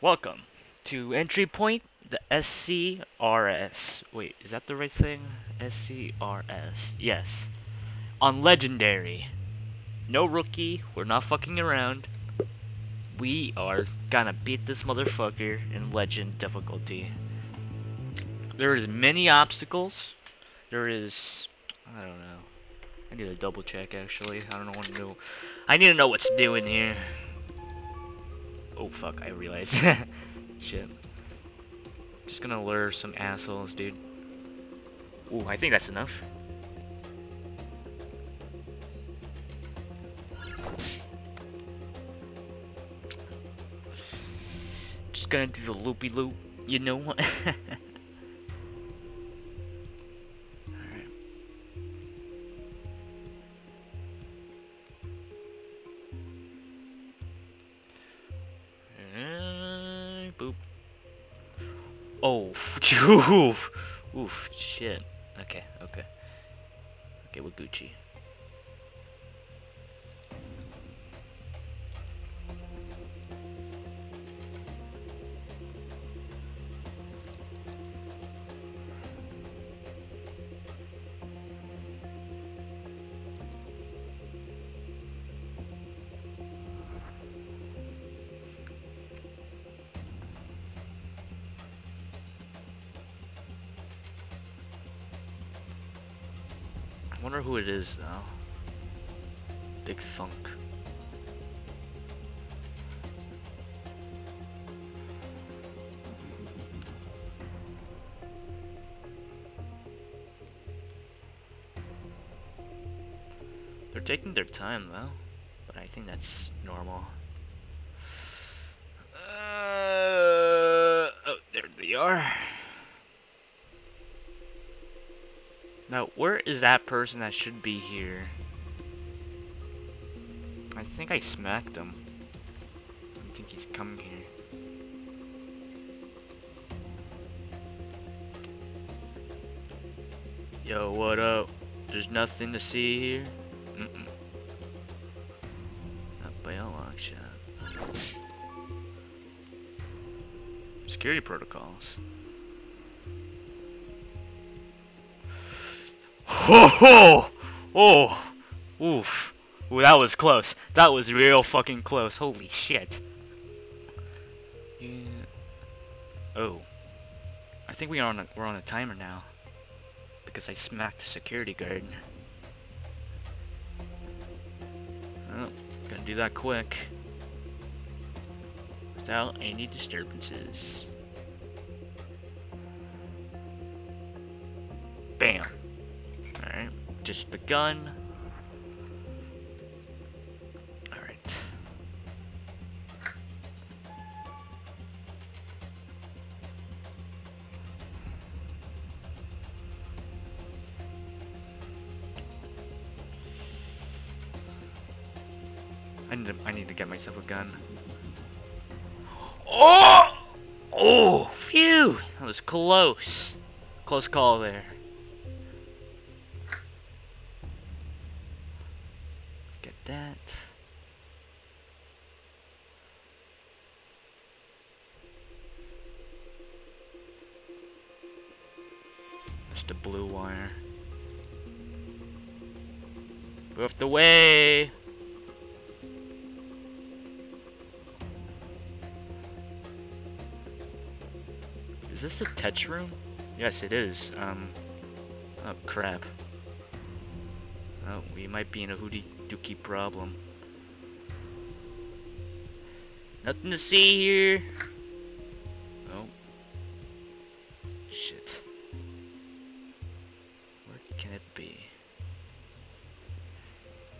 Welcome to entry point, the SCRS. Wait, is that the right thing? SCRS. Yes. On Legendary. No rookie, we're not fucking around. We are gonna beat this motherfucker in Legend difficulty. There is many obstacles. There is... I don't know. I need to double check actually. I don't know what to do. I need to know what's in here. Oh fuck, I realized. Shit. Just gonna lure some assholes, dude. Ooh, I think that's enough. Just gonna do the loopy loop, you know what? oof, oof, shit. Okay, okay. Okay, we're Gucci. I wonder who it is now. Big Thunk. They're taking their time though, but I think that's normal. Uh, oh, there they are. Now, where is that person that should be here? I think I smacked him. I think he's coming here. Yo, what up? There's nothing to see here? Mm-mm. Not by a long shot. Security protocols. Ho ho! Oh! Oof. Ooh, that was close. That was real fucking close. Holy shit. Yeah. Oh. I think we are on a we're on a timer now. Because I smacked the security guard. Oh, gonna do that quick. Without any disturbances. Just the gun. Alright. I need to, I need to get myself a gun. Oh! Oh! Phew! That was close. Close call there. The blue wire. Move the way! Is this the touch room? Yes, it is. Um. Oh crap. Oh, we might be in a hootie dookie problem. Nothing to see here.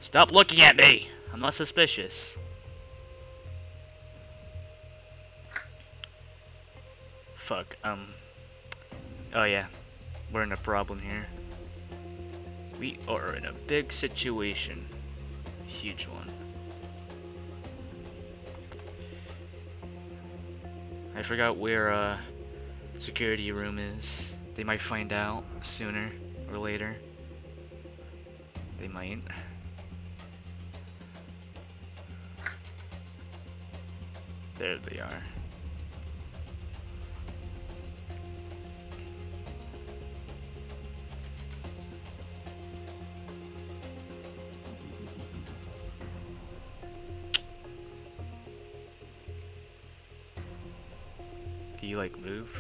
Stop looking at me! I'm not suspicious. Fuck, um... Oh yeah, we're in a problem here. We are in a big situation. Huge one. I forgot where, uh, security room is. They might find out sooner or later. They might. There they are. Can you like move?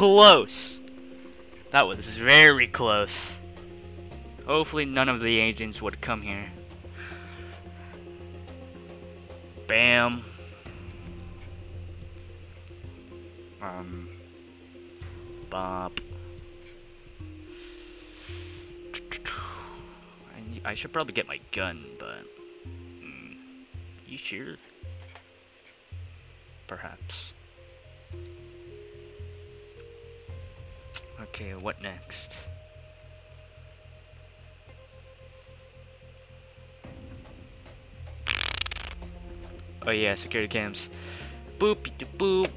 Close. That was very close. Hopefully none of the agents would come here. Bam. Um. Bop. I, should probably get my gun, but... Mm, you sure? Perhaps. Okay, what next? Oh yeah, security cams. Boop de boop.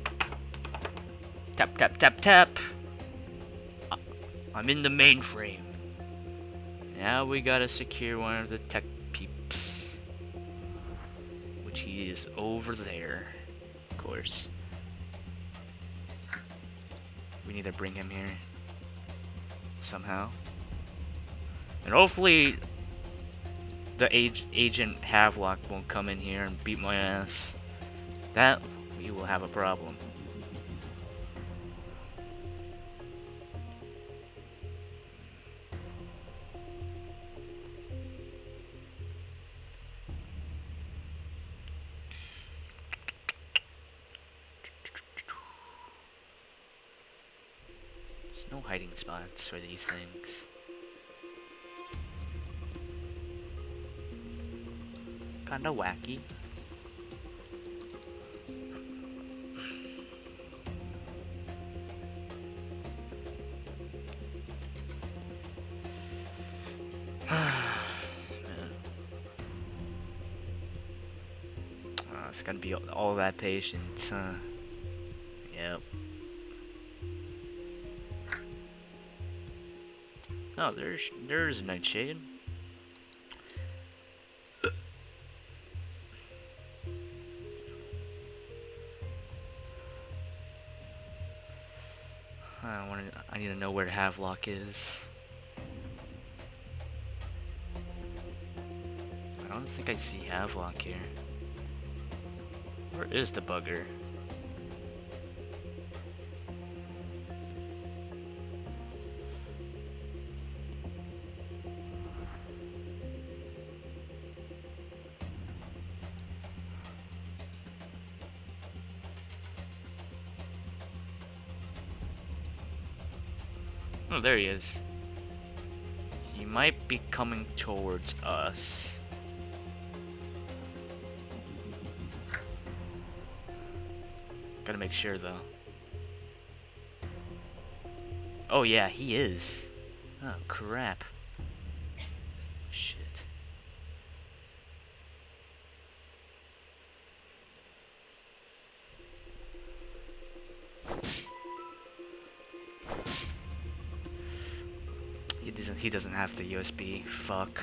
Tap tap tap tap. I'm in the mainframe. Now we gotta secure one of the tech peeps. Which he is over there, of course. We need to bring him here somehow. And hopefully the age agent Havelock won't come in here and beat my ass. That we will have a problem. Hiding spots for these things. Kinda wacky. Oh, it's gonna be all that patience, huh? Oh, there's there's Nightshade. I want. I need to know where Havelock is. I don't think I see Havelock here. Where is the bugger? Oh, there he is. He might be coming towards us. Gotta make sure though. Oh yeah, he is. Oh crap. He doesn't have the USB. Fuck.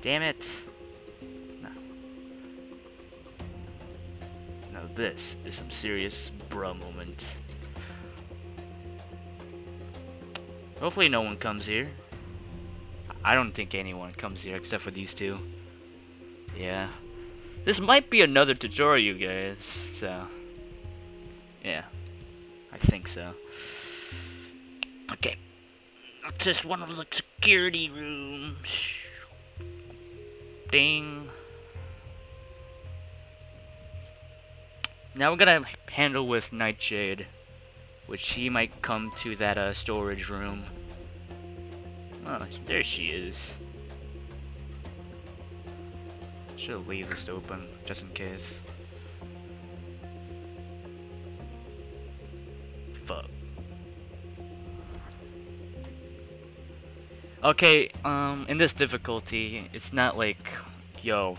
Damn it. No. Now this is some serious bruh moment. Hopefully no one comes here. I don't think anyone comes here except for these two. Yeah. This might be another tutorial, you guys. So, yeah. I think so. Okay. Just one of the security rooms. Ding. Now we're gonna handle with Nightshade, which he might come to that uh, storage room. Oh, there she is. Should leave this open just in case. Fuck. Okay, um, in this difficulty, it's not like, yo,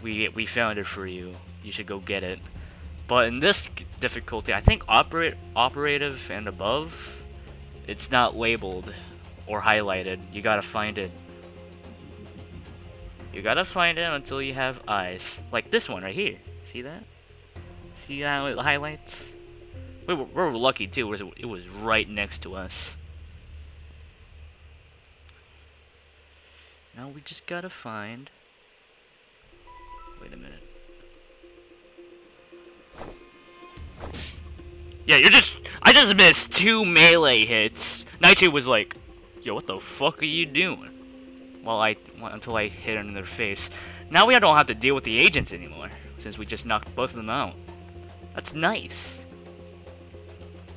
we we found it for you. You should go get it. But in this difficulty, I think operate operative and above, it's not labeled or highlighted. You gotta find it. You gotta find it until you have eyes. Like this one right here. See that? See how it highlights? We were, we were lucky too, it was, it was right next to us. Now we just gotta find... Wait a minute. Yeah, you're just... I just missed two melee hits. Nitro was like, yo, what the fuck are you doing? Well, I... until I hit him in their face. Now we don't have to deal with the agents anymore, since we just knocked both of them out. That's nice.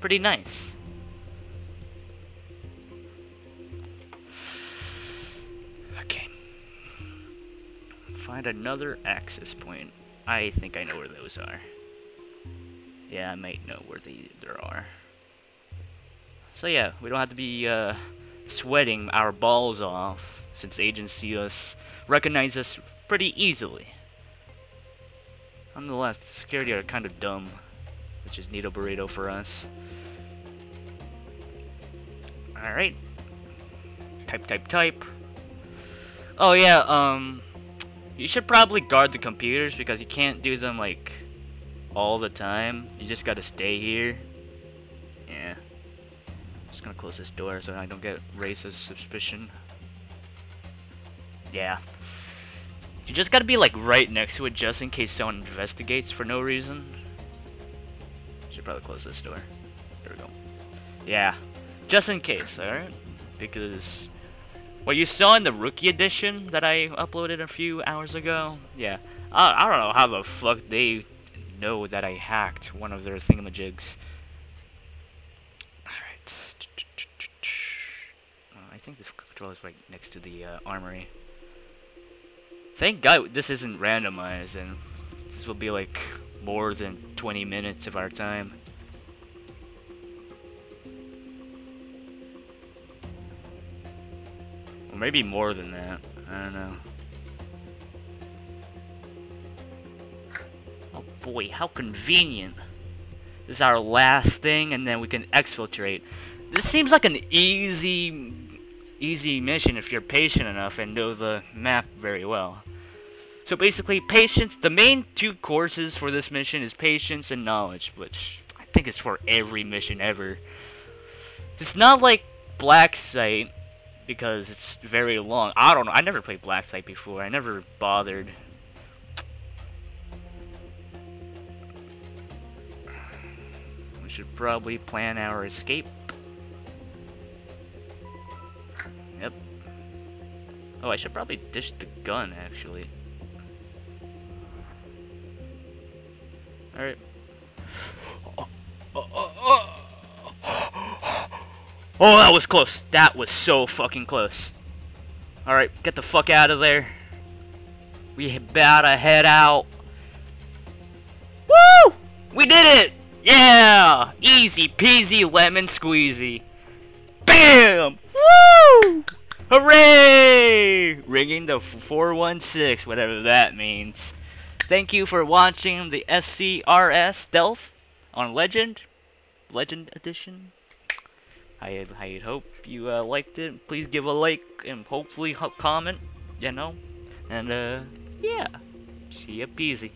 Pretty nice. Find another access point. I think I know where those are. Yeah, I might know where they there are. So yeah, we don't have to be uh, sweating our balls off since agents see us, recognize us pretty easily. Nonetheless, the security are kind of dumb, which is Nito Burrito for us. Alright. Type, type, type. Oh yeah, um, you should probably guard the computers because you can't do them like all the time. You just gotta stay here. Yeah. I'm Just gonna close this door so I don't get racist suspicion. Yeah. You just gotta be like right next to it just in case someone investigates for no reason. Should probably close this door. There we go. Yeah. Just in case, alright? Because what you saw in the rookie edition that I uploaded a few hours ago, yeah. I, I don't know how the fuck they know that I hacked one of their thingamajigs. Alright. Uh, I think this control is right next to the uh, armory. Thank God this isn't randomized and this will be like more than 20 minutes of our time. Maybe more than that. I don't know. Oh boy, how convenient. This is our last thing and then we can exfiltrate. This seems like an easy easy mission if you're patient enough and know the map very well. So basically, patience, the main two courses for this mission is patience and knowledge, which I think is for every mission ever. It's not like Black Site, because it's very long. I don't know, I never played Black Site before, I never bothered. We should probably plan our escape. Yep. Oh, I should probably dish the gun, actually. Alright. Oh, that was close. That was so fucking close. Alright, get the fuck out of there. We about to head out. Woo! We did it! Yeah! Easy peasy lemon squeezy. BAM! Woo! Hooray! Ringing the 416, whatever that means. Thank you for watching the SCRS Stealth on Legend, Legend Edition. I, I hope you uh, liked it. Please give a like and hopefully comment, you know. And uh, yeah, see ya peasy.